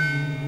Mm-hmm.